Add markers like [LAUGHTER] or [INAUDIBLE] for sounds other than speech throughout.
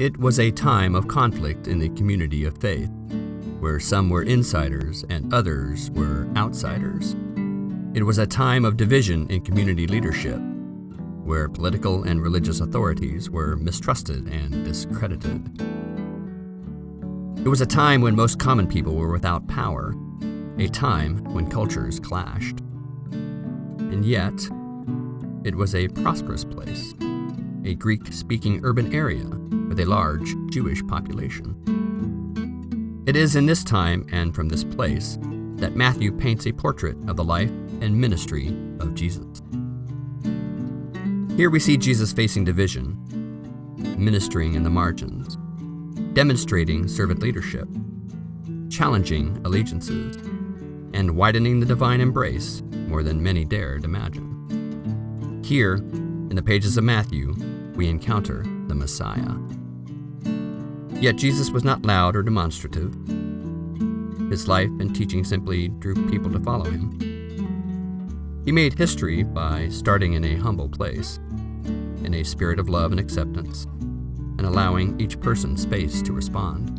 It was a time of conflict in the community of faith, where some were insiders and others were outsiders. It was a time of division in community leadership, where political and religious authorities were mistrusted and discredited. It was a time when most common people were without power, a time when cultures clashed. And yet, it was a prosperous place, a Greek speaking urban area with a large Jewish population. It is in this time and from this place that Matthew paints a portrait of the life and ministry of Jesus. Here we see Jesus facing division, ministering in the margins, demonstrating servant leadership, challenging allegiances, and widening the divine embrace more than many dared imagine. Here, in the pages of Matthew, we encounter the Messiah. Yet Jesus was not loud or demonstrative. His life and teaching simply drew people to follow him. He made history by starting in a humble place, in a spirit of love and acceptance, and allowing each person space to respond.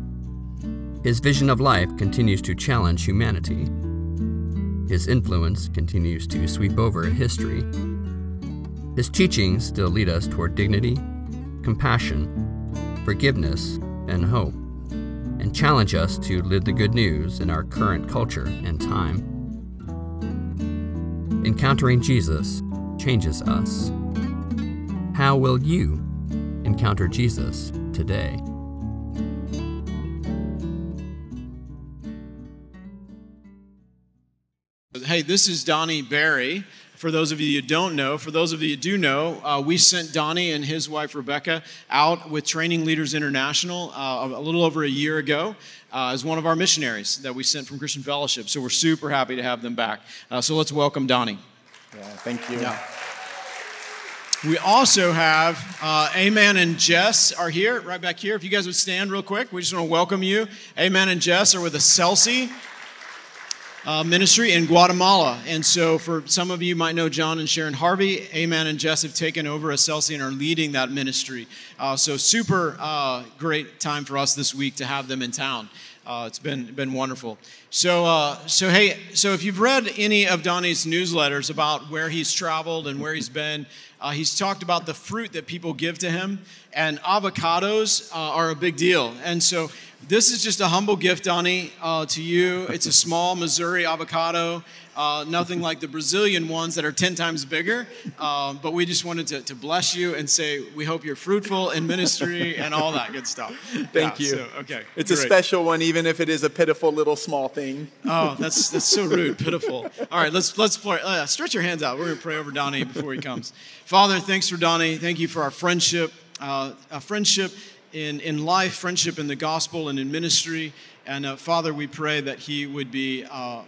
His vision of life continues to challenge humanity. His influence continues to sweep over history. His teachings still lead us toward dignity, compassion, forgiveness, and hope, and challenge us to live the good news in our current culture and time. Encountering Jesus changes us. How will you encounter Jesus today? Hey, this is Donnie Berry for those of you who don't know. For those of you who do know, uh, we sent Donnie and his wife Rebecca out with Training Leaders International uh, a little over a year ago uh, as one of our missionaries that we sent from Christian Fellowship. So we're super happy to have them back. Uh, so let's welcome Donnie. Yeah, thank you. Yeah. We also have uh, Amen and Jess are here, right back here. If you guys would stand real quick, we just want to welcome you. Amen and Jess are with the Celsi uh, ministry in Guatemala. And so, for some of you might know John and Sharon Harvey, Amen and Jess have taken over Excelsi and are leading that ministry. Uh, so, super uh, great time for us this week to have them in town. Uh, it's been been wonderful. So uh, so hey, so if you've read any of Donnie's newsletters about where he's traveled and where he's been, uh, he's talked about the fruit that people give to him, and avocados are a big deal. And so this is just a humble gift, Donnie, uh, to you. It's a small Missouri avocado, uh, nothing like the Brazilian ones that are 10 times bigger. Uh, but we just wanted to, to, bless you and say we hope you're fruitful in ministry and all that good stuff. [LAUGHS] Thank yeah, you. So, okay. It's great. a special one, even if it is a pitiful little small thing. Oh, [LAUGHS] that's that's so rude, pitiful. All right, let's let's pray. Uh, stretch your hands out. We're gonna pray over Donnie before he comes. Father, thanks for Donnie. Thank you for our friendship. Uh, a friendship in, in life, friendship in the gospel, and in ministry. And uh, Father, we pray that he would be uh,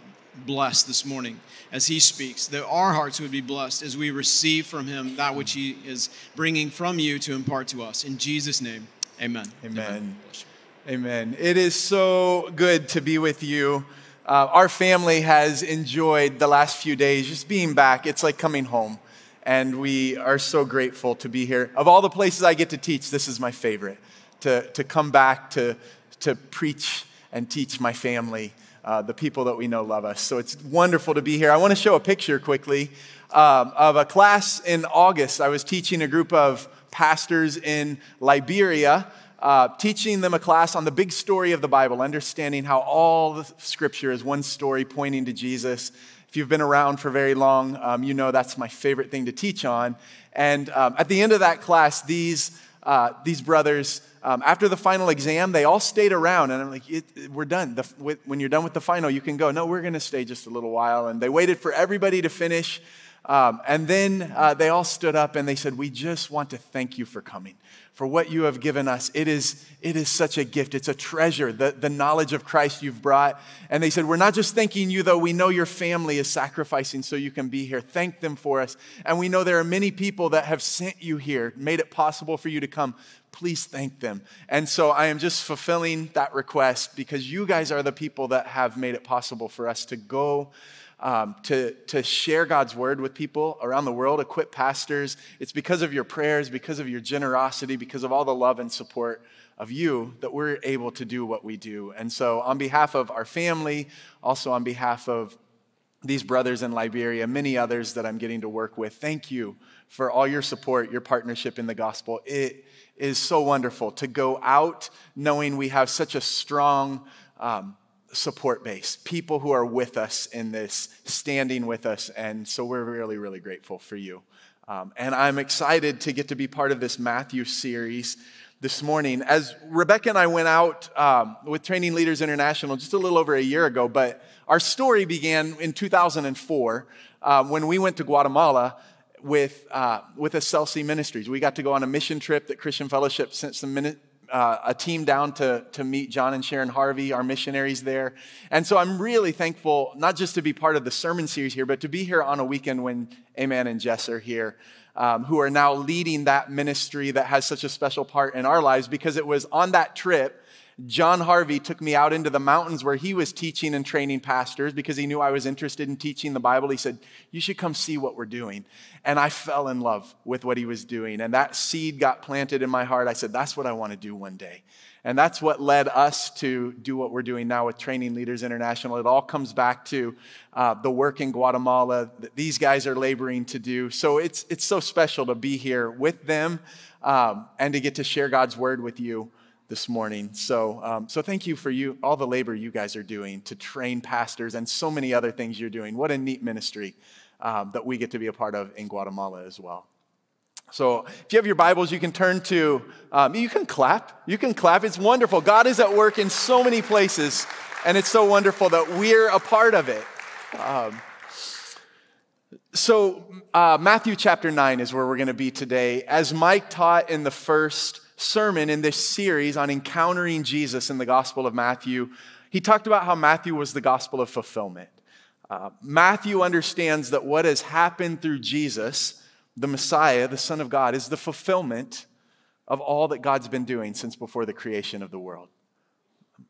blessed this morning as he speaks, that our hearts would be blessed as we receive from him that which he is bringing from you to impart to us. In Jesus' name, amen. Amen. Amen. amen. It is so good to be with you. Uh, our family has enjoyed the last few days just being back. It's like coming home. And we are so grateful to be here. Of all the places I get to teach, this is my favorite to, to come back to, to preach and teach my family, uh, the people that we know love us. So it's wonderful to be here. I want to show a picture quickly um, of a class in August. I was teaching a group of pastors in Liberia. Uh, teaching them a class on the big story of the Bible, understanding how all the scripture is one story pointing to Jesus. If you've been around for very long, um, you know that's my favorite thing to teach on. And um, at the end of that class, these, uh, these brothers um, after the final exam, they all stayed around, and I'm like, "We're done. The, with, when you're done with the final, you can go." No, we're going to stay just a little while, and they waited for everybody to finish, um, and then uh, they all stood up and they said, "We just want to thank you for coming." for what you have given us. It is, it is such a gift. It's a treasure, the, the knowledge of Christ you've brought. And they said, We're not just thanking you, though. We know your family is sacrificing so you can be here. Thank them for us. And we know there are many people that have sent you here, made it possible for you to come. Please thank them. And so I am just fulfilling that request because you guys are the people that have made it possible for us to go um, to, to share God's word with people around the world, equip pastors. It's because of your prayers, because of your generosity, because of all the love and support of you that we're able to do what we do. And so, on behalf of our family, also on behalf of these brothers in Liberia, many others that I'm getting to work with, thank you for all your support, your partnership in the gospel. It is so wonderful to go out knowing we have such a strong um, support base, people who are with us in this, standing with us. And so we're really, really grateful for you. Um, and I'm excited to get to be part of this Matthew series this morning. As Rebecca and I went out um, with Training Leaders International just a little over a year ago, but our story began in 2004 uh, when we went to Guatemala with, uh, with Excelsi Ministries. We got to go on a mission trip that Christian Fellowship sent some minute, uh, a team down to, to meet John and Sharon Harvey, our missionaries there. And so I'm really thankful, not just to be part of the sermon series here, but to be here on a weekend when Amen and Jess are here, um, who are now leading that ministry that has such a special part in our lives because it was on that trip John Harvey took me out into the mountains where he was teaching and training pastors because he knew I was interested in teaching the Bible. He said, You should come see what we're doing. And I fell in love with what he was doing. And that seed got planted in my heart. I said, That's what I want to do one day. And that's what led us to do what we're doing now with Training Leaders International. It all comes back to uh, the work in Guatemala that these guys are laboring to do. So it's, it's so special to be here with them um, and to get to share God's word with you this morning. So, um, so thank you for you all the labor you guys are doing to train pastors and so many other things you're doing. What a neat ministry um, that we get to be a part of in Guatemala as well. So, if you have your Bibles, you can turn to. Um, you can clap. You can clap. It's wonderful. God is at work in so many places, and it's so wonderful that we're a part of it. Um, so, uh, Matthew chapter 9 is where we're going to be today. As Mike taught in the first sermon in this series on encountering Jesus in the Gospel of Matthew, he talked about how Matthew was the gospel of fulfillment. Uh, Matthew understands that what has happened through Jesus, the Messiah, the Son of God, is the fulfillment of all that God's been doing since before the creation of the world.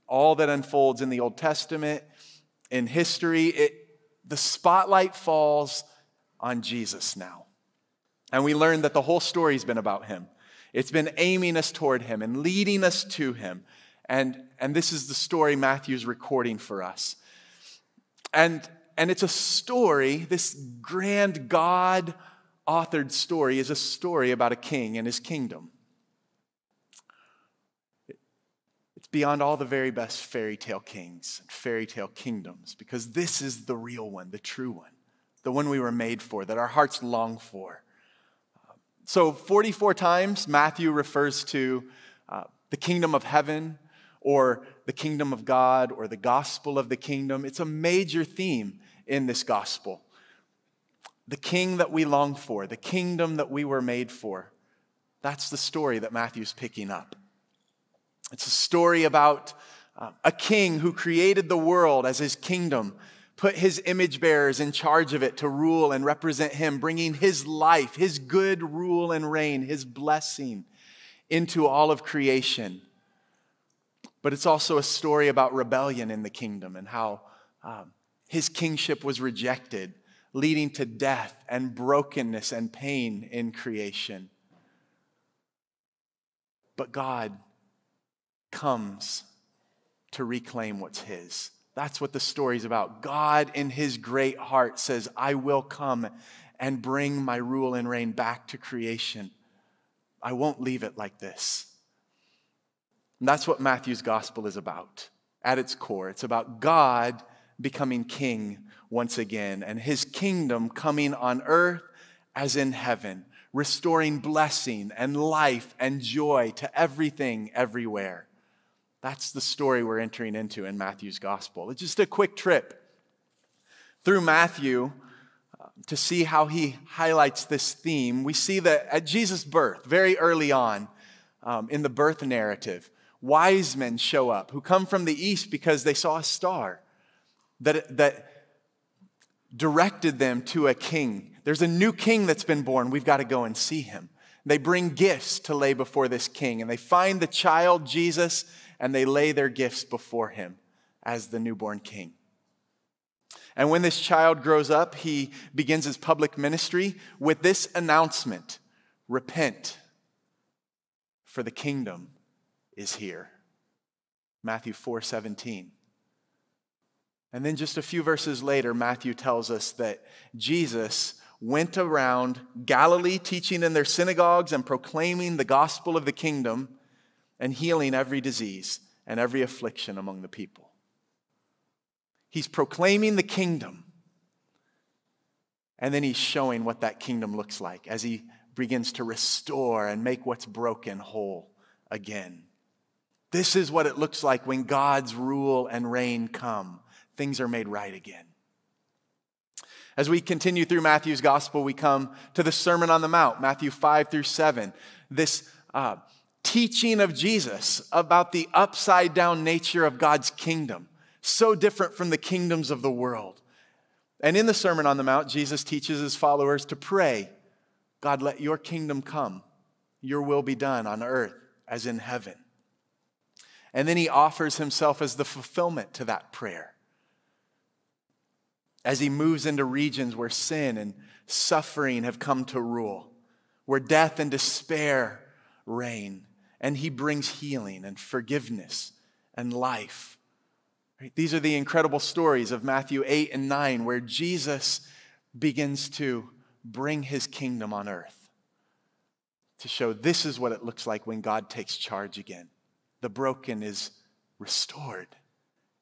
All that unfolds in the Old Testament, in history, it, the spotlight falls on Jesus now. And we learn that the whole story's been about him. It's been aiming us toward Him and leading us to Him. And, and this is the story Matthew's recording for us. And, and it's a story, this grand God authored story is a story about a king and his kingdom. It's beyond all the very best fairy tale kings and fairy tale kingdoms because this is the real one, the true one, the one we were made for, that our hearts long for. So, 44 times, Matthew refers to uh, the kingdom of heaven or the kingdom of God or the gospel of the kingdom. It's a major theme in this gospel. The king that we long for, the kingdom that we were made for. That's the story that Matthew's picking up. It's a story about uh, a king who created the world as his kingdom put his image bearers in charge of it to rule and represent him, bringing his life, his good rule and reign, his blessing into all of creation. But it's also a story about rebellion in the kingdom and how um, his kingship was rejected, leading to death and brokenness and pain in creation. But God comes to reclaim what's his. That's what the story's about. God, in his great heart, says, I will come and bring my rule and reign back to creation. I won't leave it like this. And that's what Matthew's gospel is about at its core. It's about God becoming king once again and his kingdom coming on earth as in heaven, restoring blessing and life and joy to everything everywhere. That's the story we're entering into in Matthew's gospel. It's just a quick trip through Matthew uh, to see how he highlights this theme. We see that at Jesus' birth, very early on um, in the birth narrative, wise men show up who come from the east because they saw a star that, that directed them to a king. There's a new king that's been born. We've got to go and see him. They bring gifts to lay before this king, and they find the child Jesus and they lay their gifts before him as the newborn king. And when this child grows up, he begins his public ministry with this announcement Repent, for the kingdom is here. Matthew 4 17. And then just a few verses later, Matthew tells us that Jesus went around Galilee teaching in their synagogues and proclaiming the gospel of the kingdom and healing every disease and every affliction among the people. He's proclaiming the kingdom. And then he's showing what that kingdom looks like as he begins to restore and make what's broken whole again. This is what it looks like when God's rule and reign come. Things are made right again. As we continue through Matthew's gospel, we come to the Sermon on the Mount, Matthew 5 through 7. This uh, teaching of Jesus about the upside down nature of God's kingdom, so different from the kingdoms of the world. And in the Sermon on the Mount, Jesus teaches his followers to pray God, let your kingdom come, your will be done on earth as in heaven. And then he offers himself as the fulfillment to that prayer as he moves into regions where sin and suffering have come to rule, where death and despair reign, and he brings healing and forgiveness and life. These are the incredible stories of Matthew 8 and 9, where Jesus begins to bring his kingdom on earth to show this is what it looks like when God takes charge again. The broken is restored,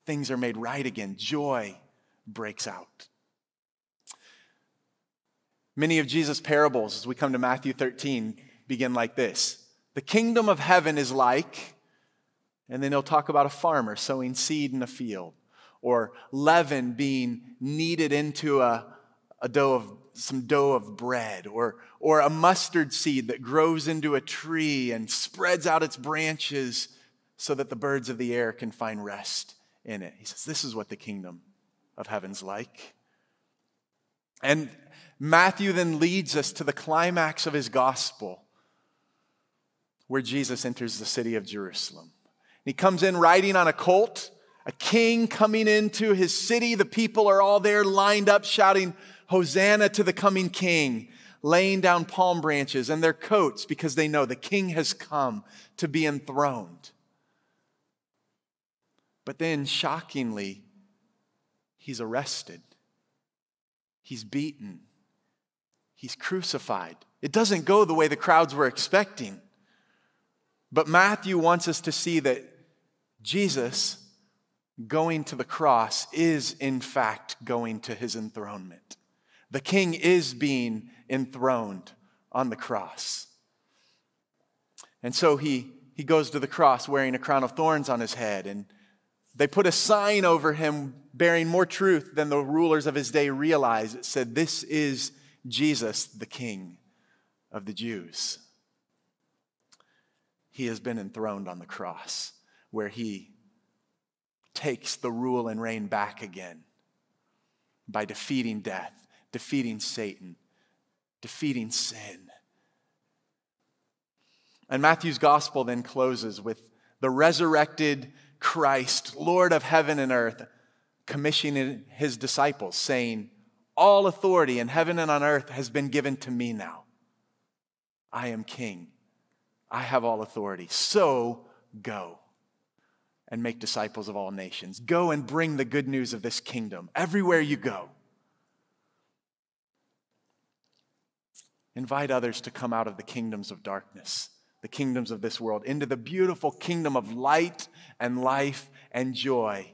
things are made right again, joy breaks out. Many of Jesus' parables, as we come to Matthew 13, begin like this The kingdom of heaven is like, and then he'll talk about a farmer sowing seed in a field, or leaven being kneaded into a, a dough of some dough of bread, or, or a mustard seed that grows into a tree and spreads out its branches so that the birds of the air can find rest in it. He says, This is what the kingdom of heaven's like. And Matthew then leads us to the climax of his gospel, where Jesus enters the city of Jerusalem. He comes in riding on a colt, a king coming into his city. The people are all there lined up shouting, Hosanna to the coming king, laying down palm branches and their coats because they know the king has come to be enthroned. But then, shockingly, he's arrested, he's beaten, he's crucified. It doesn't go the way the crowds were expecting. But Matthew wants us to see that Jesus going to the cross is, in fact, going to his enthronement. The king is being enthroned on the cross. And so he, he goes to the cross wearing a crown of thorns on his head, and they put a sign over him bearing more truth than the rulers of his day realized. It said, This is Jesus, the King of the Jews. He has been enthroned on the cross, where he takes the rule and reign back again by defeating death, defeating Satan, defeating sin. And Matthew's gospel then closes with the resurrected Christ, Lord of heaven and earth, commissioning his disciples, saying, All authority in heaven and on earth has been given to me now. I am king. I have all authority. So go and make disciples of all nations. Go and bring the good news of this kingdom everywhere you go. Invite others to come out of the kingdoms of darkness the kingdoms of this world into the beautiful kingdom of light and life and joy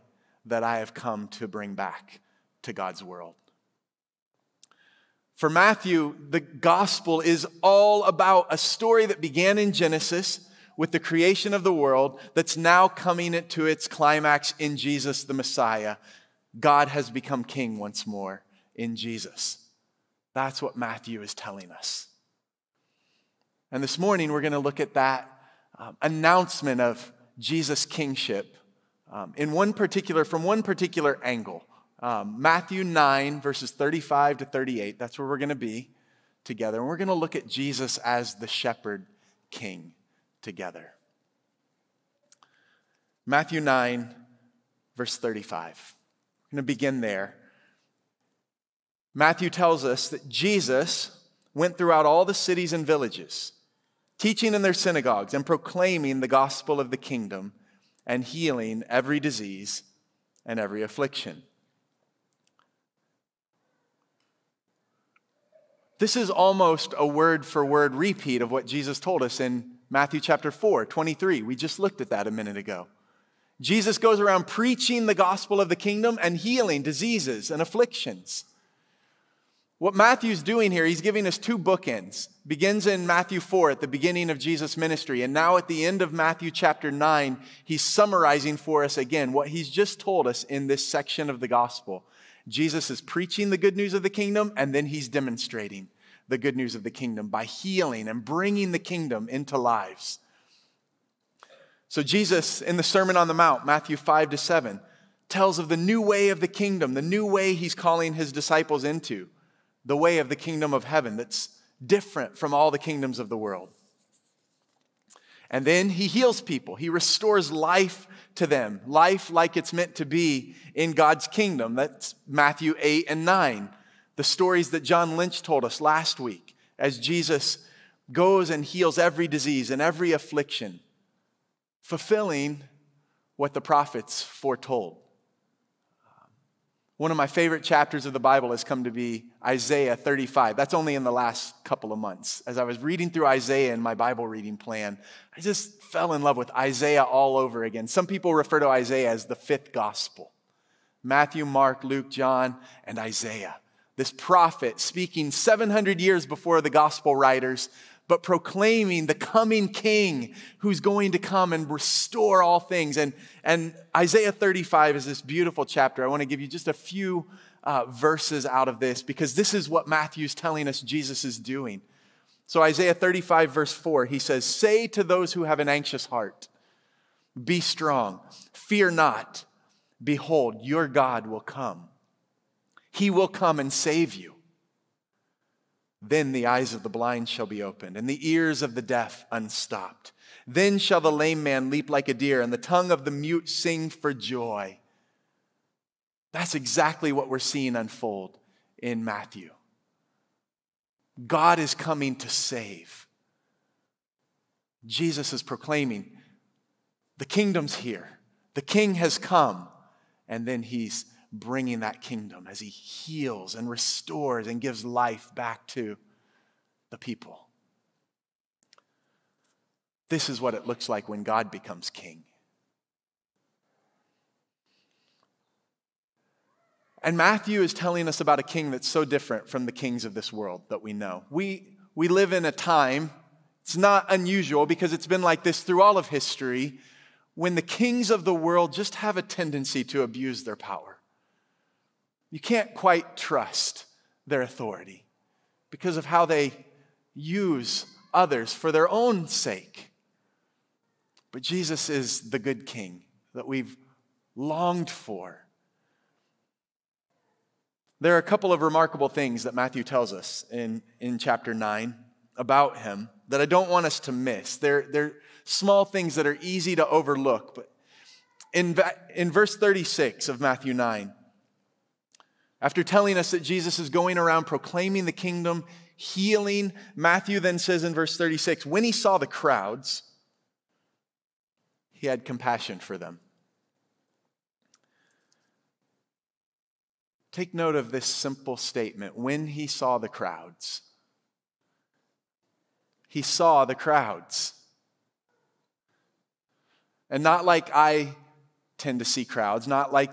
that I have come to bring back to God's world. For Matthew, the gospel is all about a story that began in Genesis with the creation of the world that's now coming to its climax in Jesus the Messiah. God has become king once more in Jesus. That's what Matthew is telling us. And this morning, we're going to look at that um, announcement of Jesus' kingship um, in one particular, from one particular angle. Um, Matthew 9, verses 35 to 38, that's where we're going to be together. And we're going to look at Jesus as the shepherd king together. Matthew 9, verse 35. I'm going to begin there. Matthew tells us that Jesus went throughout all the cities and villages, teaching in their synagogues and proclaiming the gospel of the kingdom and healing every disease and every affliction. This is almost a word for word repeat of what Jesus told us in Matthew chapter 4, 23. We just looked at that a minute ago. Jesus goes around preaching the gospel of the kingdom and healing diseases and afflictions. What Matthew's doing here, he's giving us two bookends. Begins in Matthew 4 at the beginning of Jesus' ministry, and now at the end of Matthew chapter 9, he's summarizing for us again what he's just told us in this section of the gospel. Jesus is preaching the good news of the kingdom, and then he's demonstrating the good news of the kingdom by healing and bringing the kingdom into lives. So, Jesus in the Sermon on the Mount, Matthew 5 to 7, tells of the new way of the kingdom, the new way he's calling his disciples into the way of the kingdom of heaven that's different from all the kingdoms of the world. And then he heals people. He restores life to them, life like it's meant to be in God's kingdom. That's Matthew 8 and 9. The stories that John Lynch told us last week as Jesus goes and heals every disease and every affliction, fulfilling what the prophets foretold. One of my favorite chapters of the Bible has come to be Isaiah 35. That's only in the last couple of months. As I was reading through Isaiah in my Bible reading plan, I just fell in love with Isaiah all over again. Some people refer to Isaiah as the fifth gospel Matthew, Mark, Luke, John, and Isaiah. This prophet speaking 700 years before the gospel writers but proclaiming the coming king who's going to come and restore all things. And, and Isaiah 35 is this beautiful chapter. I want to give you just a few uh, verses out of this because this is what Matthew's telling us Jesus is doing. So, Isaiah 35, verse 4, he says, Say to those who have an anxious heart, Be strong, fear not. Behold, your God will come. He will come and save you. Then the eyes of the blind shall be opened, and the ears of the deaf unstopped. Then shall the lame man leap like a deer, and the tongue of the mute sing for joy. That's exactly what we're seeing unfold in Matthew. God is coming to save. Jesus is proclaiming, the kingdom's here, the king has come, and then he's bringing that kingdom as he heals and restores and gives life back to the people. This is what it looks like when God becomes king. And Matthew is telling us about a king that's so different from the kings of this world that we know. We, we live in a time, it's not unusual because it's been like this through all of history, when the kings of the world just have a tendency to abuse their power. You can't quite trust their authority because of how they use others for their own sake. But Jesus is the good king that we've longed for. There are a couple of remarkable things that Matthew tells us in, in chapter 9 about him that I don't want us to miss. They're, they're small things that are easy to overlook. But in, in verse 36 of Matthew 9, after telling us that Jesus is going around proclaiming the kingdom, healing, Matthew then says in verse 36 when he saw the crowds, he had compassion for them. Take note of this simple statement when he saw the crowds. He saw the crowds. And not like I tend to see crowds, not like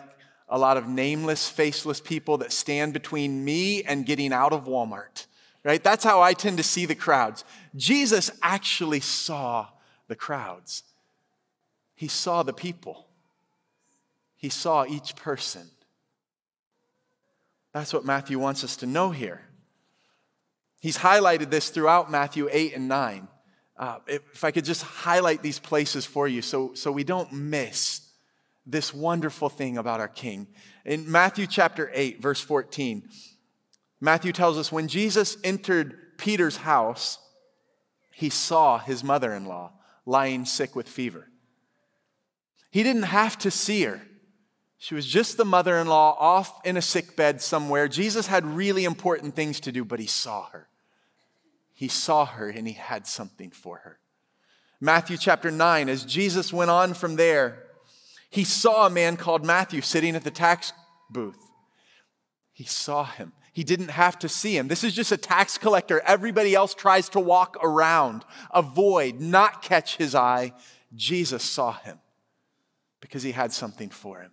a lot of nameless, faceless people that stand between me and getting out of Walmart, right? That's how I tend to see the crowds. Jesus actually saw the crowds, he saw the people, he saw each person. That's what Matthew wants us to know here. He's highlighted this throughout Matthew 8 and 9. Uh, if I could just highlight these places for you so, so we don't miss this wonderful thing about our King. In Matthew chapter 8, verse 14, Matthew tells us when Jesus entered Peter's house, he saw his mother in law lying sick with fever. He didn't have to see her, She was just the mother in law off in a sick bed somewhere. Jesus had really important things to do, but he saw her. He saw her and he had something for her. Matthew chapter 9, as Jesus went on from there, he saw a man called Matthew sitting at the tax booth. He saw him. He didn't have to see him. This is just a tax collector. Everybody else tries to walk around, avoid, not catch his eye. Jesus saw him because he had something for him.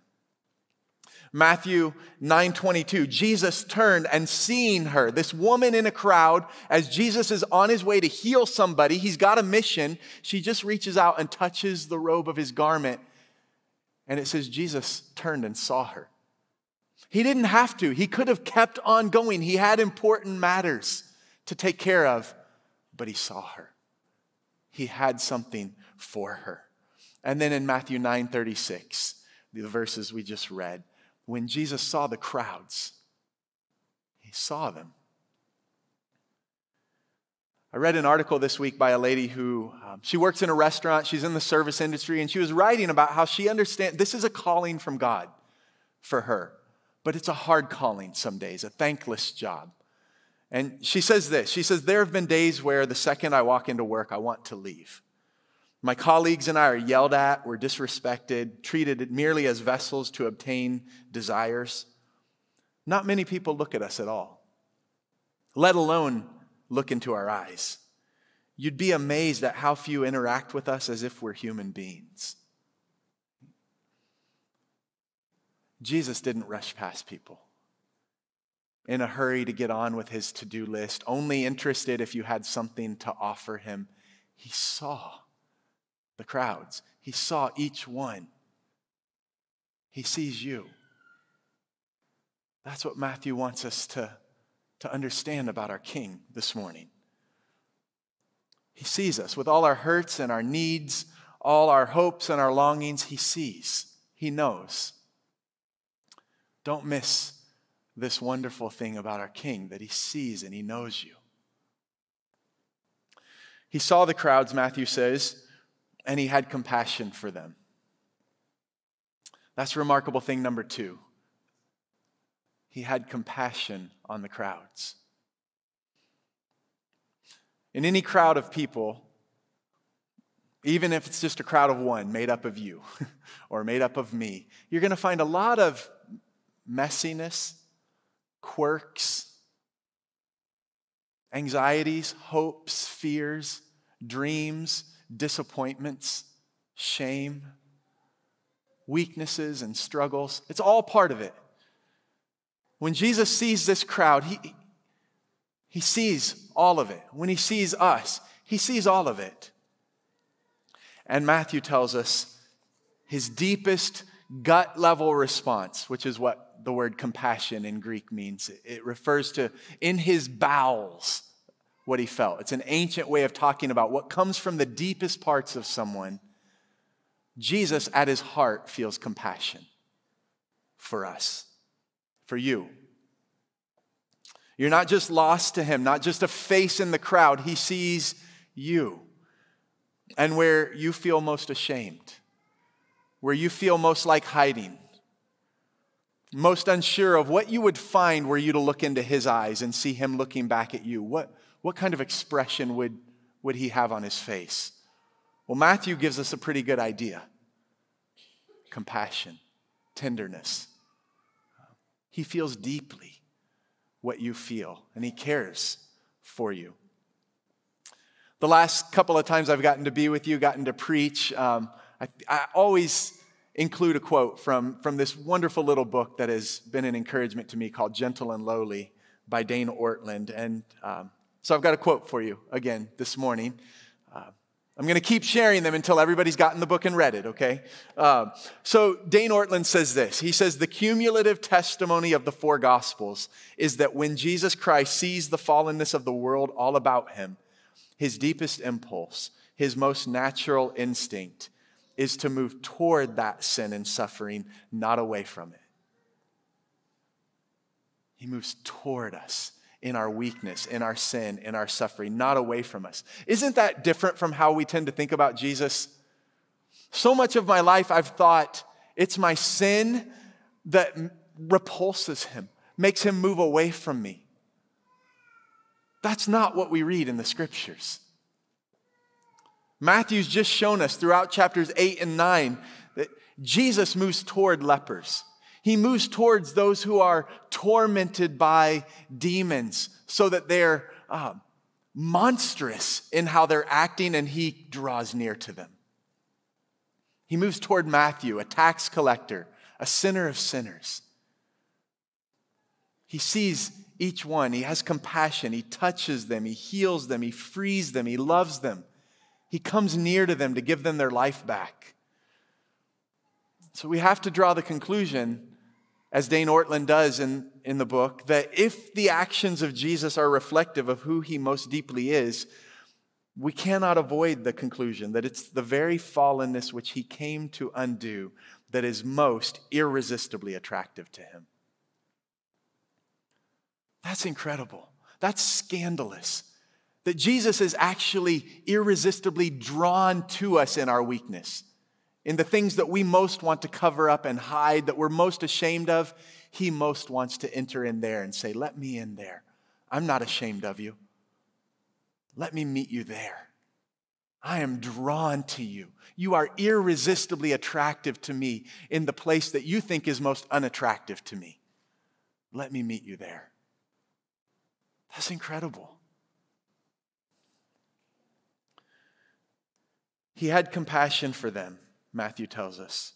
Matthew 9:22 Jesus turned and seeing her this woman in a crowd as Jesus is on his way to heal somebody he's got a mission she just reaches out and touches the robe of his garment and it says Jesus turned and saw her. He didn't have to. He could have kept on going. He had important matters to take care of but he saw her. He had something for her. And then in Matthew 9:36 the verses we just read when Jesus saw the crowds, he saw them. I read an article this week by a lady who um, she works in a restaurant, she's in the service industry, and she was writing about how she understands this is a calling from God for her, but it's a hard calling some days, a thankless job. And she says this She says, There have been days where the second I walk into work, I want to leave. My colleagues and I are yelled at, we're disrespected, treated merely as vessels to obtain desires. Not many people look at us at all, let alone look into our eyes. You'd be amazed at how few interact with us as if we're human beings. Jesus didn't rush past people in a hurry to get on with his to do list, only interested if you had something to offer him. He saw the crowds. He saw each one. He sees you. That's what Matthew wants us to, to understand about our King this morning. He sees us with all our hurts and our needs, all our hopes and our longings. He sees, He knows. Don't miss this wonderful thing about our King that He sees and He knows you. He saw the crowds, Matthew says, and he had compassion for them. That's remarkable thing number two. He had compassion on the crowds. In any crowd of people, even if it's just a crowd of one made up of you [LAUGHS] or made up of me, you're going to find a lot of messiness, quirks, anxieties, hopes, fears, dreams, disappointments, shame, weaknesses, and struggles. It's all part of it. When Jesus sees this crowd, he, he sees all of it. When he sees us, he sees all of it. And Matthew tells us his deepest gut level response, which is what the word compassion in Greek means. It refers to in his bowels what he felt. It's an ancient way of talking about what comes from the deepest parts of someone. Jesus, at his heart, feels compassion for us, for you. You're not just lost to him, not just a face in the crowd. He sees you. And where you feel most ashamed, where you feel most like hiding, most unsure of what you would find were you to look into his eyes and see him looking back at you. What, what kind of expression would, would he have on his face? Well, Matthew gives us a pretty good idea compassion, tenderness. He feels deeply what you feel, and he cares for you. The last couple of times I've gotten to be with you, gotten to preach, um, I, I always include a quote from, from this wonderful little book that has been an encouragement to me called Gentle and Lowly by Dane Ortlund. And um, so I've got a quote for you again this morning. Uh, I'm going to keep sharing them until everybody's gotten the book and read it, okay? Uh, so Dane Ortlund says this. He says, The cumulative testimony of the four gospels is that when Jesus Christ sees the fallenness of the world all about him, his deepest impulse, his most natural instinct, is to move toward that sin and suffering, not away from it. He moves toward us in our weakness, in our sin, in our suffering, not away from us. Isn't that different from how we tend to think about Jesus? So much of my life, I've thought it's my sin that repulses him, makes him move away from me. That's not what we read in the scriptures. Matthew's just shown us throughout chapters 8 and 9 that Jesus moves toward lepers. He moves towards those who are tormented by demons so that they're uh, monstrous in how they're acting and he draws near to them. He moves toward Matthew, a tax collector, a sinner of sinners. He sees each one. He has compassion. He touches them. He heals them. He frees them. He loves them. He comes near to them to give them their life back. So we have to draw the conclusion, as Dane Ortlund does in, in the book, that if the actions of Jesus are reflective of who he most deeply is, we cannot avoid the conclusion that it's the very fallenness which he came to undo that is most irresistibly attractive to him. That's incredible. That's scandalous. That Jesus is actually irresistibly drawn to us in our weakness. In the things that we most want to cover up and hide, that we're most ashamed of, he most wants to enter in there and say, Let me in there. I'm not ashamed of you. Let me meet you there. I am drawn to you. You are irresistibly attractive to me in the place that you think is most unattractive to me. Let me meet you there. That's incredible. He had compassion for them, Matthew tells us,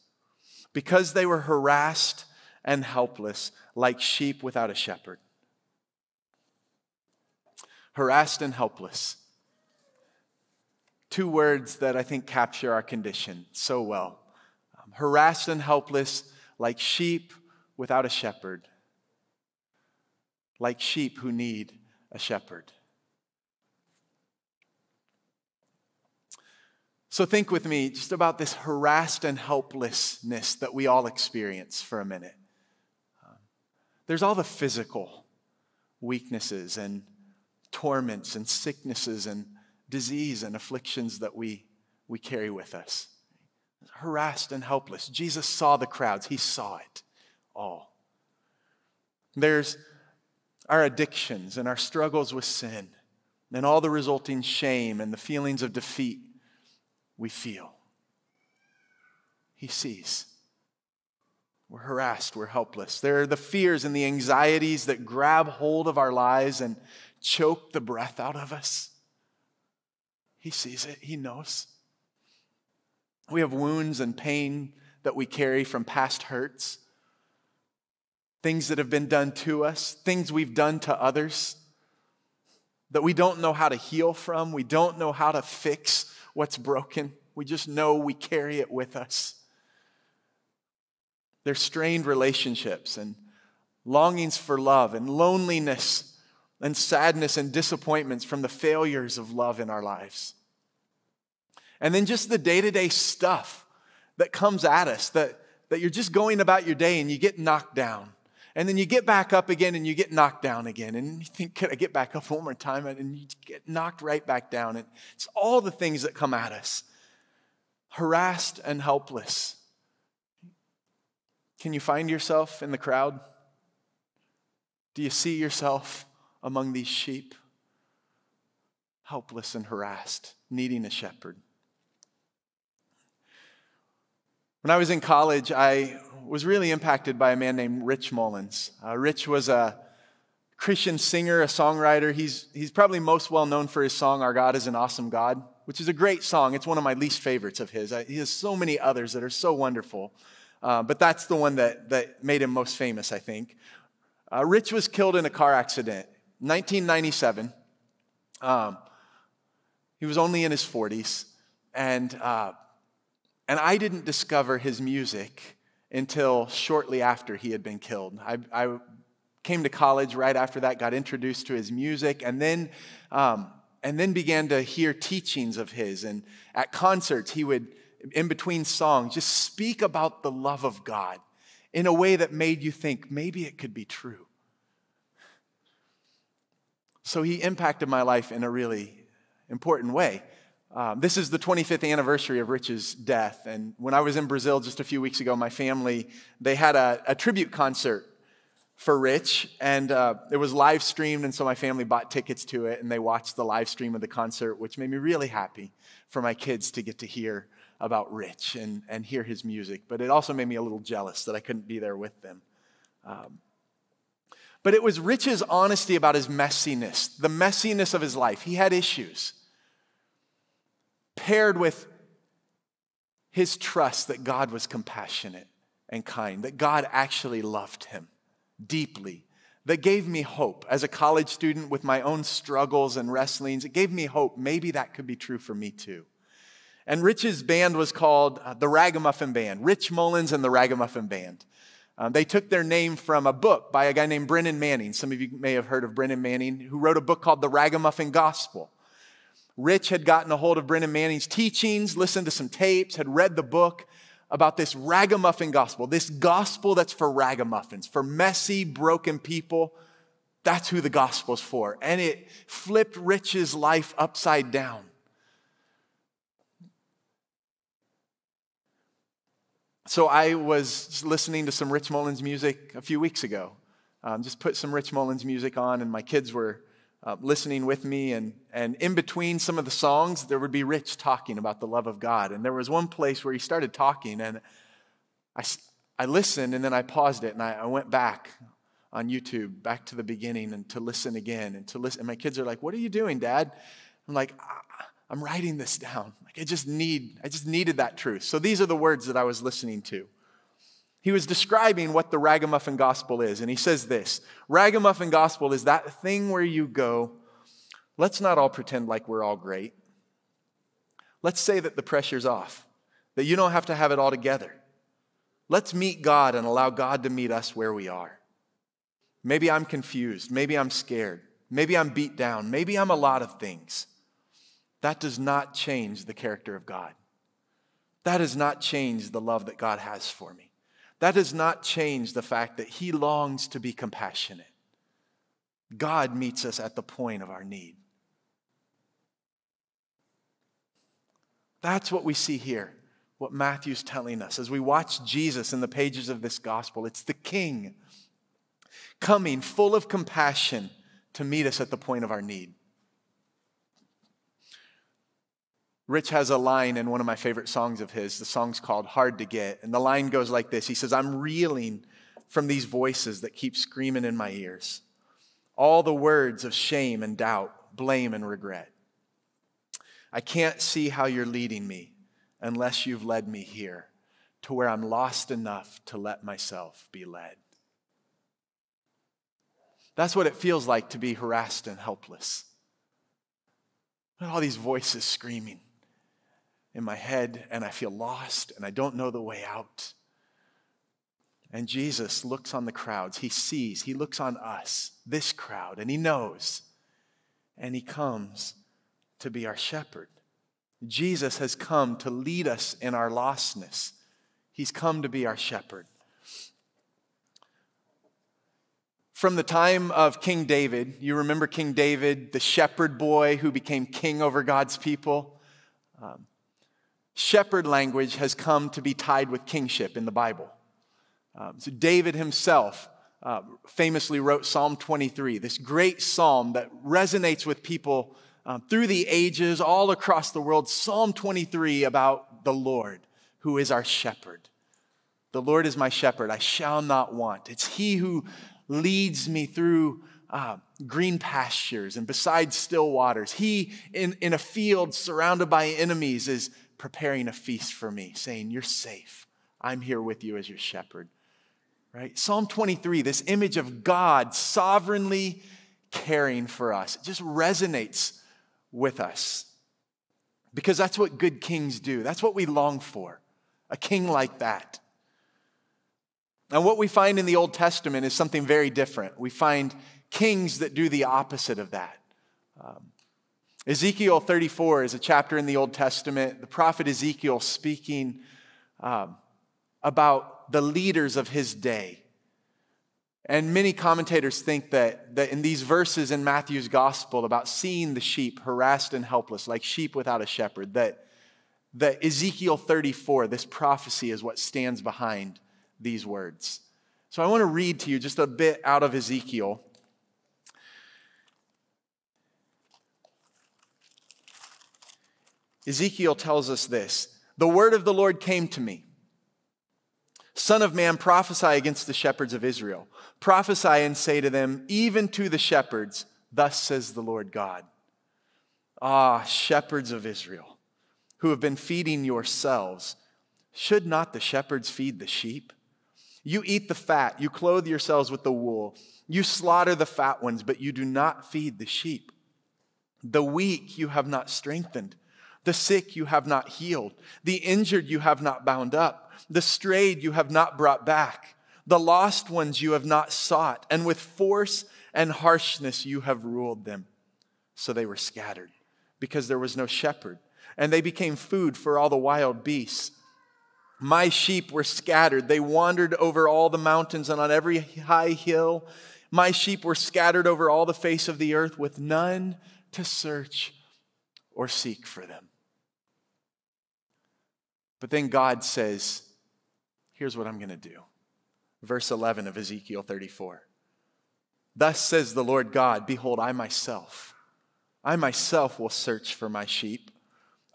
because they were harassed and helpless like sheep without a shepherd. Harassed and helpless. Two words that I think capture our condition so well. Um, harassed and helpless like sheep without a shepherd. Like sheep who need a shepherd. So think with me just about this harassed and helplessness that we all experience for a minute. There's all the physical weaknesses and torments and sicknesses and disease and afflictions that we, we carry with us. Harassed and helpless. Jesus saw the crowds, he saw it all. There's our addictions and our struggles with sin and all the resulting shame and the feelings of defeat we feel. He sees. We're harassed, we're helpless. There are the fears and the anxieties that grab hold of our lives and choke the breath out of us. He sees it, He knows. We have wounds and pain that we carry from past hurts things that have been done to us, things we've done to others that we don't know how to heal from, we don't know how to fix what's broken. We just know we carry it with us. There's strained relationships and longings for love and loneliness and sadness and disappointments from the failures of love in our lives. And then just the day to day stuff that comes at us that, that you're just going about your day and you get knocked down. And then you get back up again and you get knocked down again. And you think, could I get back up one more time? And you get knocked right back down. And it's all the things that come at us harassed and helpless. Can you find yourself in the crowd? Do you see yourself among these sheep? Helpless and harassed, needing a shepherd. When I was in college, I was really impacted by a man named Rich Mullins. Uh, Rich was a Christian singer, a songwriter. He's, he's probably most well known for his song, Our God is an Awesome God, which is a great song. It's one of my least favorites of his. Uh, he has so many others that are so wonderful, uh, but that's the one that, that made him most famous, I think. Uh, Rich was killed in a car accident, 1997. Um, he was only in his 40s, and, uh, and I didn't discover his music until shortly after he had been killed. I, I came to college right after that, got introduced to his music, and then, um, and then began to hear teachings of his. And at concerts, he would, in between songs, just speak about the love of God in a way that made you think maybe it could be true. So he impacted my life in a really important way. Um, this is the 25th anniversary of Rich's death. And when I was in Brazil just a few weeks ago, my family, they had a, a tribute concert for Rich, and uh, it was live streamed, and so my family bought tickets to it, and they watched the live stream of the concert, which made me really happy for my kids to get to hear about Rich and, and hear his music. But it also made me a little jealous that I couldn't be there with them. Um, but it was Rich's honesty about his messiness, the messiness of his life. He had issues, paired with his trust that God was compassionate and kind, that God actually loved him deeply, that gave me hope. As a college student with my own struggles and wrestlings, it gave me hope. Maybe that could be true for me too. And Rich's band was called uh, the Ragamuffin Band, Rich Mullins and the Ragamuffin Band. Um, they took their name from a book by a guy named Brennan Manning. Some of you may have heard of Brennan Manning, who wrote a book called The Ragamuffin Gospel. Rich had gotten a hold of Brennan Manning's teachings, listened to some tapes, had read the book about this ragamuffin gospel, this gospel that's for ragamuffins, for messy, broken people. That's who the gospel's for. And it flipped Rich's life upside down. So I was listening to some Rich Mullins music a few weeks ago. Um, just put some Rich Mullins music on, and my kids were uh, listening with me. And, and in between some of the songs, there would be Rich talking about the love of God. And there was one place where he started talking, and I, I listened, and then I paused it, and I, I went back on YouTube, back to the beginning, and to listen again, and to listen. And my kids are like, "What are you doing, Dad?" I'm like, I'm writing this down. Like I just need, I just needed that truth. So these are the words that I was listening to. He was describing what the ragamuffin gospel is, and he says this Ragamuffin gospel is that thing where you go, let's not all pretend like we're all great. Let's say that the pressure's off, that you don't have to have it all together. Let's meet God and allow God to meet us where we are. Maybe I'm confused. Maybe I'm scared. Maybe I'm beat down. Maybe I'm a lot of things. That does not change the character of God. That does not change the love that God has for me. That does not change the fact that He longs to be compassionate. God meets us at the point of our need. That's what we see here, what Matthew's telling us. As we watch Jesus in the pages of this gospel, it's the King coming full of compassion to meet us at the point of our need. Rich has a line in one of my favorite songs of his. The song's called Hard to Get. And the line goes like this He says, I'm reeling from these voices that keep screaming in my ears. All the words of shame and doubt, blame and regret. I can't see how you're leading me unless you've led me here to where I'm lost enough to let myself be led. That's what it feels like to be harassed and helpless. All these voices screaming in my head and I feel lost and I don't know the way out. And Jesus looks on the crowds. He sees, he looks on us, this crowd, and he knows. And he comes to be our shepherd. Jesus has come to lead us in our lostness. He's come to be our shepherd. From the time of King David, you remember King David, the shepherd boy who became king over God's people? Um, shepherd language has come to be tied with kingship in the Bible. Um, so, David himself uh, famously wrote Psalm 23, this great psalm that resonates with people um, through the ages, all across the world. Psalm 23 about the Lord, who is our shepherd. The Lord is my shepherd, I shall not want. It's He who leads me through uh, green pastures and beside still waters. He, in, in a field surrounded by enemies, is preparing a feast for me, saying, You're safe. I'm here with you as your shepherd. Right? Psalm 23, this image of God sovereignly caring for us, it just resonates with us. Because that's what good kings do. That's what we long for. A king like that. And what we find in the Old Testament is something very different. We find kings that do the opposite of that. Um, Ezekiel 34 is a chapter in the Old Testament. The prophet Ezekiel speaking um, about the leaders of his day. And many commentators think that, that in these verses in Matthew's gospel about seeing the sheep harassed and helpless, like sheep without a shepherd, that, that Ezekiel 34, this prophecy, is what stands behind these words. So I want to read to you just a bit out of Ezekiel. Ezekiel tells us this The word of the Lord came to me. Son of man, prophesy against the shepherds of Israel. Prophesy and say to them, even to the shepherds, Thus says the Lord God. Ah, shepherds of Israel, who have been feeding yourselves, should not the shepherds feed the sheep? You eat the fat, you clothe yourselves with the wool, you slaughter the fat ones, but you do not feed the sheep. The weak you have not strengthened, the sick you have not healed, the injured you have not bound up, the strayed you have not brought back, the lost ones you have not sought, and with force and harshness you have ruled them. So they were scattered because there was no shepherd, and they became food for all the wild beasts. My sheep were scattered. They wandered over all the mountains and on every high hill. My sheep were scattered over all the face of the earth with none to search or seek for them. But then God says, Here's what I'm going to do. Verse 11 of Ezekiel 34. Thus says the Lord God Behold, I myself, I myself will search for my sheep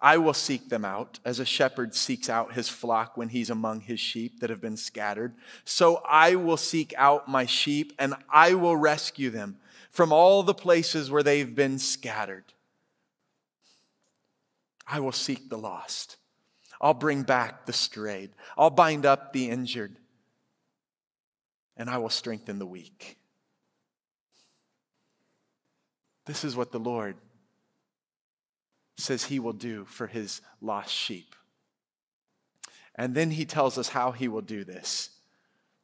I will seek them out as a shepherd seeks out his flock when he's among his sheep that have been scattered. So I will seek out my sheep and I will rescue them from all the places where they've been scattered. I will seek the lost. I'll bring back the strayed. I'll bind up the injured. And I will strengthen the weak. This is what the Lord says he will do for his lost sheep. And then he tells us how he will do this.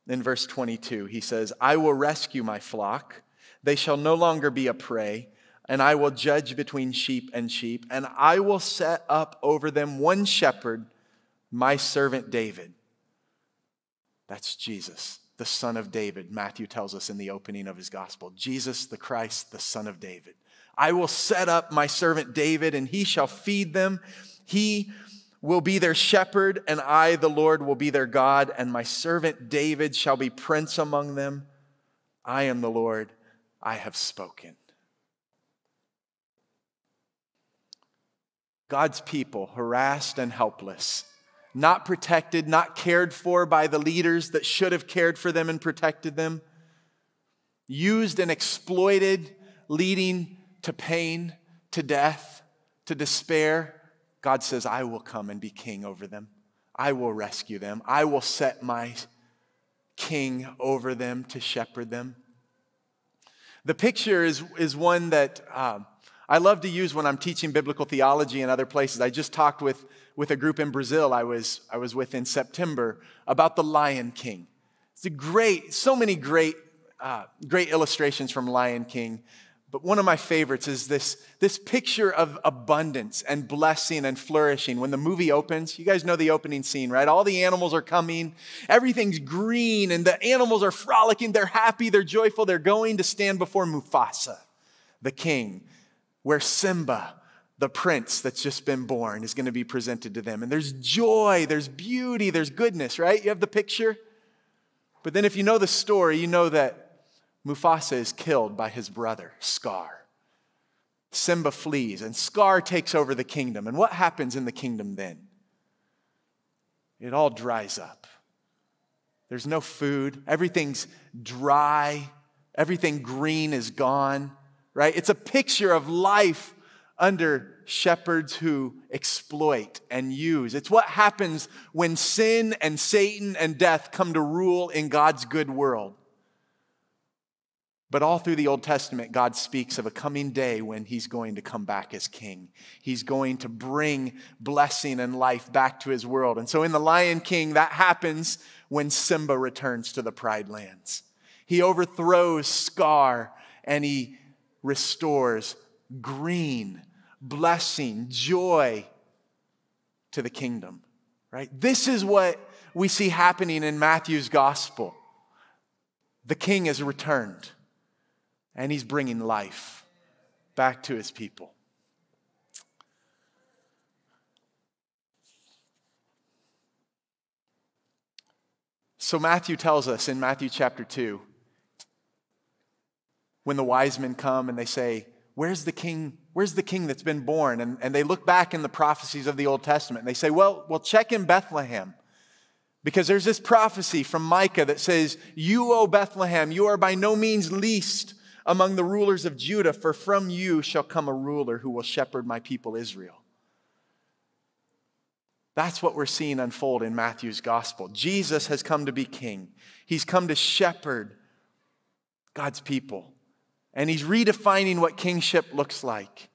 In verse 22, he says, I will rescue my flock. They shall no longer be a prey, and I will judge between sheep and sheep, and I will set up over them one shepherd, my servant David. That's Jesus, the son of David, Matthew tells us in the opening of his gospel. Jesus the Christ, the son of David. I will set up my servant David, and he shall feed them. He will be their shepherd, and I, the Lord, will be their God, and my servant David shall be prince among them. I am the Lord, I have spoken. God's people, harassed and helpless, not protected, not cared for by the leaders that should have cared for them and protected them, used and exploited, leading to pain, to death, to despair, God says, I will come and be king over them. I will rescue them. I will set my king over them to shepherd them. The picture is, is one that um, I love to use when I'm teaching biblical theology in other places. I just talked with, with a group in Brazil I was, I was with in September about the Lion King. It's a great, so many great, uh, great illustrations from Lion King. But one of my favorites is this, this picture of abundance and blessing and flourishing. When the movie opens, you guys know the opening scene, right? All the animals are coming, everything's green, and the animals are frolicking. They're happy, they're joyful. They're going to stand before Mufasa, the king, where Simba, the prince that's just been born, is going to be presented to them. And there's joy, there's beauty, there's goodness, right? You have the picture? But then if you know the story, you know that Mufasa is killed by his brother, Scar. Simba flees, and Scar takes over the kingdom. And what happens in the kingdom then? It all dries up. There's no food, everything's dry, everything green is gone, right? It's a picture of life under shepherds who exploit and use. It's what happens when sin and Satan and death come to rule in God's good world. But all through the Old Testament, God speaks of a coming day when He's going to come back as King. He's going to bring blessing and life back to His world. And so in The Lion King, that happens when Simba returns to the Pride Lands. He overthrows Scar and He restores green, blessing, joy to the kingdom, right? This is what we see happening in Matthew's gospel. The king has returned and he's bringing life back to his people. So, Matthew tells us in Matthew chapter 2 when the wise men come and they say, Where's the king? Where's the king that's been born? And, and they look back in the prophecies of the Old Testament and they say, Well, well, check in Bethlehem. Because there's this prophecy from Micah that says, You, O Bethlehem, you are by no means least among the rulers of Judah, for from you shall come a ruler who will shepherd my people Israel. That's what we're seeing unfold in Matthew's gospel. Jesus has come to be king, he's come to shepherd God's people, and he's redefining what kingship looks like.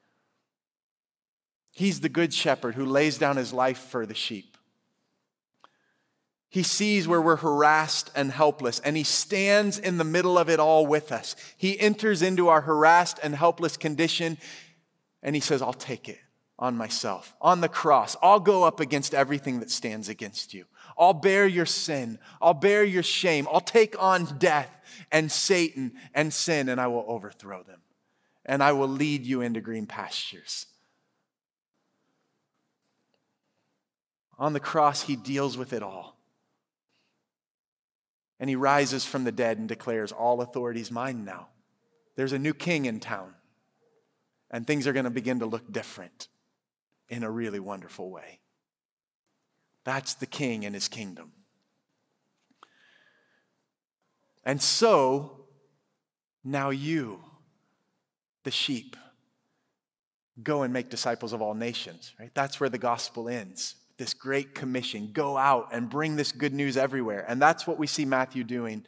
He's the good shepherd who lays down his life for the sheep. He sees where we're harassed and helpless, and He stands in the middle of it all with us. He enters into our harassed and helpless condition, and He says, I'll take it on myself. On the cross, I'll go up against everything that stands against you. I'll bear your sin. I'll bear your shame. I'll take on death and Satan and sin, and I will overthrow them. And I will lead you into green pastures. On the cross, he deals with it all. And he rises from the dead and declares, All authority is mine now. There's a new king in town, and things are going to begin to look different in a really wonderful way. That's the king and his kingdom. And so, now you, the sheep, go and make disciples of all nations, right? That's where the gospel ends. This great commission go out and bring this good news everywhere. And that's what we see Matthew doing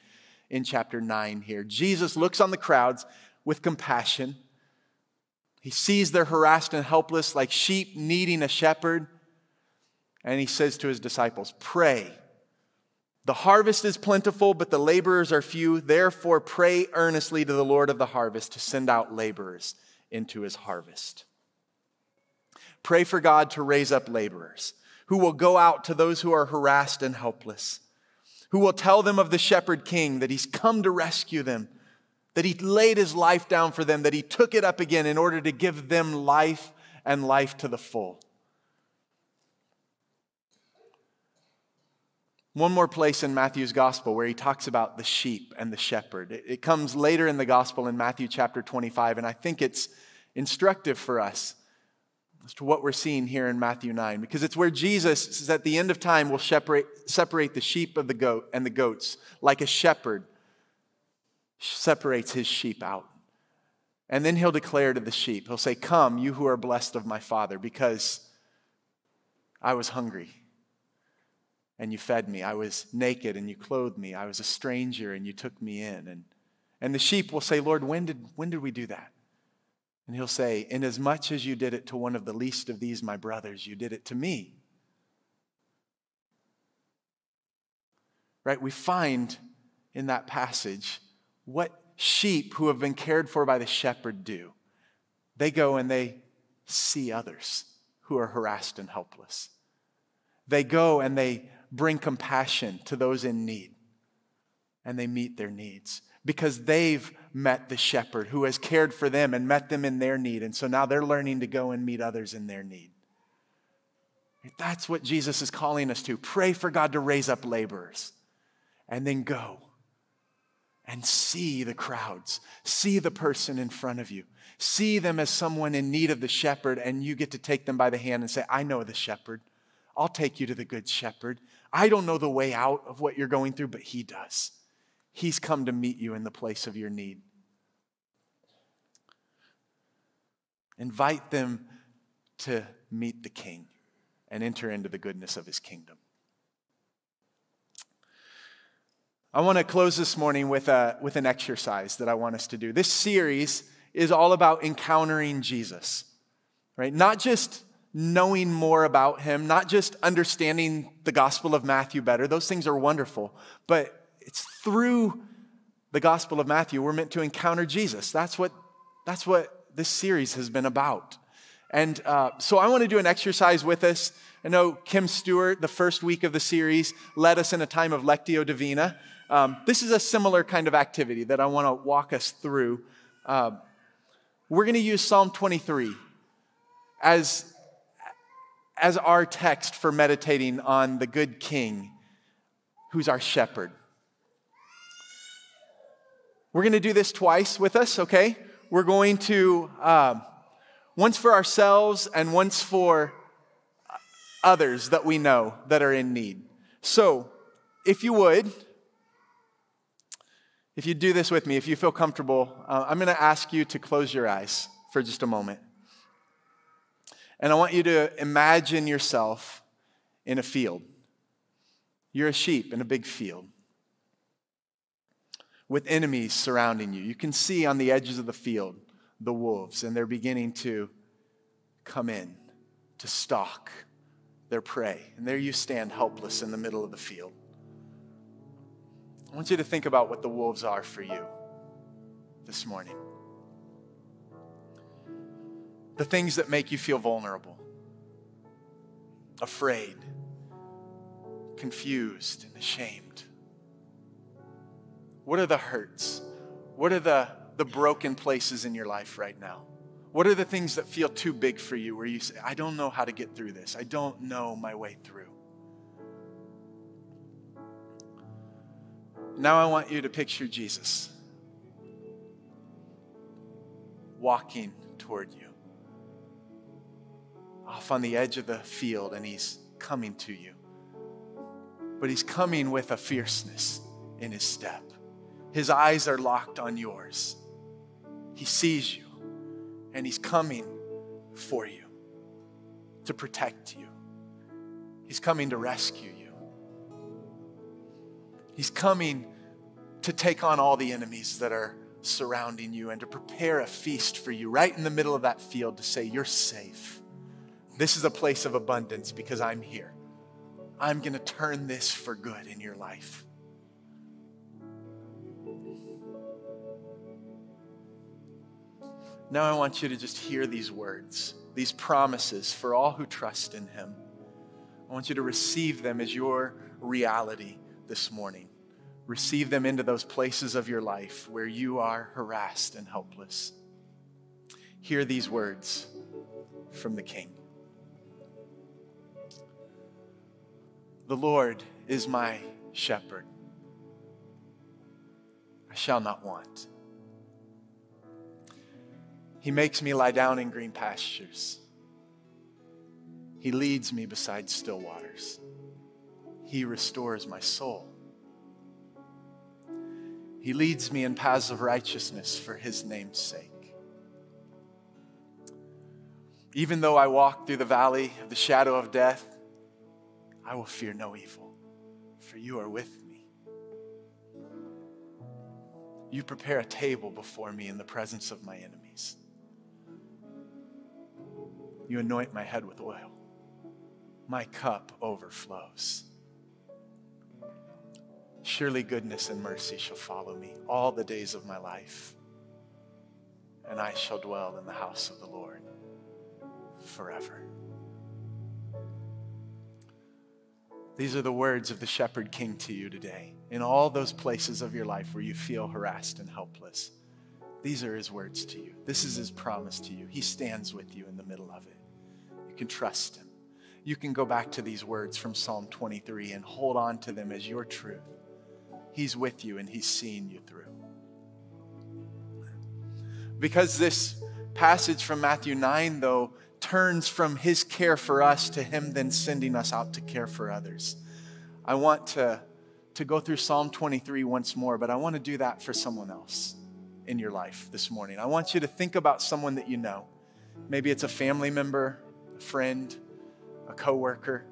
in chapter 9 here. Jesus looks on the crowds with compassion he sees they're harassed and helpless like sheep needing a shepherd. And he says to his disciples, Pray. The harvest is plentiful, but the laborers are few. Therefore, pray earnestly to the Lord of the harvest to send out laborers into his harvest. Pray for God to raise up laborers who will go out to those who are harassed and helpless, who will tell them of the shepherd king, that he's come to rescue them that he laid his life down for them, that he took it up again in order to give them life and life to the full. One more place in Matthew's gospel where he talks about the sheep and the shepherd. It comes later in the gospel in Matthew chapter 25, and I think it's instructive for us as to what we're seeing here in Matthew 9, because it's where Jesus says at the end of time will separate, separate the sheep of the goat and the goats like a shepherd separates his sheep out. And then he'll declare to the sheep, he'll say, Come, you who are blessed of my Father, because I was hungry and you fed me. I was naked and you clothed me. I was a stranger and you took me in. And, and the sheep will say, Lord, when did, when did we do that? And he'll say, Inasmuch as you did it to one of the least of these, my brothers, you did it to me. Right? We find in that passage what sheep who have been cared for by the shepherd do? They go and they see others who are harassed and helpless. They go and they bring compassion to those in need and they meet their needs because they've met the shepherd who has cared for them and met them in their need. And so now they're learning to go and meet others in their need. That's what Jesus is calling us to. Pray for God to raise up laborers and then go and see the crowds, see the person in front of you, see them as someone in need of the shepherd, and you get to take them by the hand and say, I know the shepherd. I'll take you to the good shepherd. I don't know the way out of what you're going through, but he does. He's come to meet you in the place of your need. Invite them to meet the king and enter into the goodness of his kingdom. I want to close this morning with, a, with an exercise that I want us to do. This series is all about encountering Jesus, right? Not just knowing more about him, not just understanding the Gospel of Matthew better. Those things are wonderful, but it's through the Gospel of Matthew we're meant to encounter Jesus. That's what, that's what this series has been about. And uh, so I want to do an exercise with us. I know Kim Stewart, the first week of the series, led us in a time of Lectio Divina. Um, this is a similar kind of activity that I want to walk us through. Um, we're going to use Psalm 23 as, as our text for meditating on the good king who's our shepherd. We're going to do this twice with us, okay? We're going to, um, once for ourselves and once for others that we know that are in need. So, if you would, if you do this with me, if you feel comfortable, uh, I'm going to ask you to close your eyes for just a moment. And I want you to imagine yourself in a field. You're a sheep in a big field with enemies surrounding you. You can see on the edges of the field the wolves, and they're beginning to come in to stalk their prey. And there you stand helpless in the middle of the field. I want you to think about what the wolves are for you this morning. The things that make you feel vulnerable, afraid, confused and ashamed? What are the hurts? What are the, the broken places in your life right now? What are the things that feel too big for you where you say, I don't know how to get through this? I don't know my way through. Now I want you to picture Jesus walking toward you off on the edge of the field, and he's coming to you but he's coming with a fierceness in his step. His eyes are locked on yours. He sees you, and he's coming for you to protect you. He's coming to rescue you. He's coming to take on all the enemies that are surrounding you and to prepare a feast for you right in the middle of that field to say, You're safe. This is a place of abundance because I'm here. I'm going to turn this for good in your life. Now I want you to just hear these words, these promises for all who trust in Him. I want you to receive them as your reality this morning. Receive them into those places of your life where you are harassed and helpless. Hear these words from the King. The Lord is my shepherd. I shall not want. He makes me lie down in green pastures. He leads me beside still waters. He restores my soul. He leads me in paths of righteousness for his name's sake. Even though I walk through the valley of the shadow of death, I will fear no evil, for you are with me. You prepare a table before me in the presence of my enemies. You anoint my head with oil. My cup overflows. Surely goodness and mercy shall follow me all the days of my life, and I shall dwell in the house of the Lord forever. These are the words of the shepherd king to you today. In all those places of your life where you feel harassed and helpless, these are his words to you. This is his promise to you. He stands with you in the middle of it. You can trust him. You can go back to these words from Psalm 23 and hold on to them as your truth. He's with you and he's seeing you through. Because this passage from Matthew 9, though, turns from his care for us to him then sending us out to care for others. I want to, to go through Psalm 23 once more, but I want to do that for someone else in your life this morning. I want you to think about someone that you know. Maybe it's a family member, a friend, a coworker,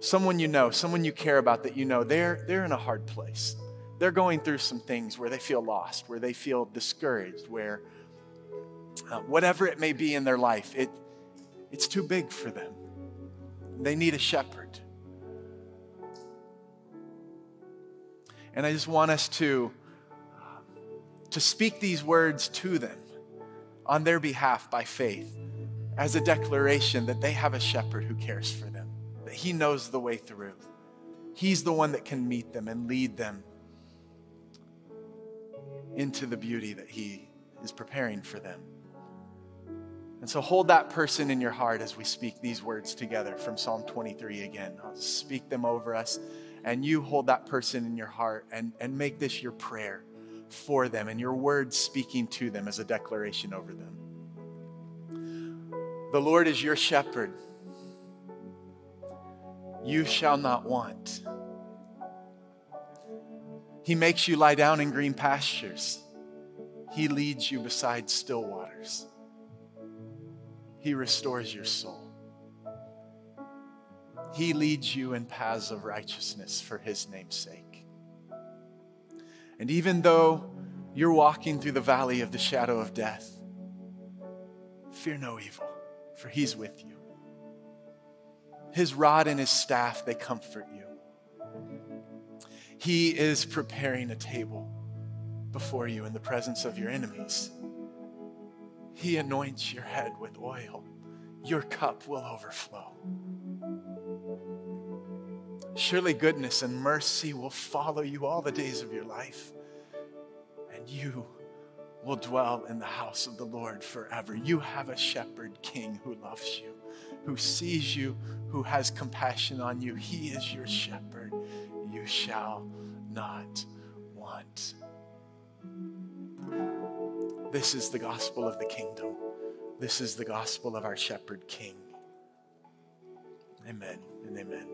someone you know, someone you care about that you know. They're, they're in a hard place. They're going through some things where they feel lost, where they feel discouraged, where uh, whatever it may be in their life, it, it's too big for them. They need a shepherd. And I just want us to, to speak these words to them on their behalf by faith as a declaration that they have a shepherd who cares for them, that he knows the way through, He's the one that can meet them and lead them into the beauty that He is preparing for them. And so hold that person in your heart as we speak these words together from Psalm 23 again. I'll speak them over us, and you hold that person in your heart and, and make this your prayer for them and your words speaking to them as a declaration over them. The Lord is your shepherd. You shall not want. He makes you lie down in green pastures. He leads you beside still waters. He restores your soul. He leads you in paths of righteousness for his name's sake. And even though you're walking through the valley of the shadow of death, fear no evil, for he's with you. His rod and his staff, they comfort you. He is preparing a table before you in the presence of your enemies. He anoints your head with oil. Your cup will overflow. Surely goodness and mercy will follow you all the days of your life, and you will dwell in the house of the Lord forever. You have a shepherd king who loves you, who sees you, who has compassion on you. He is your shepherd. You shall not want. This is the gospel of the kingdom. This is the gospel of our shepherd king. Amen and amen.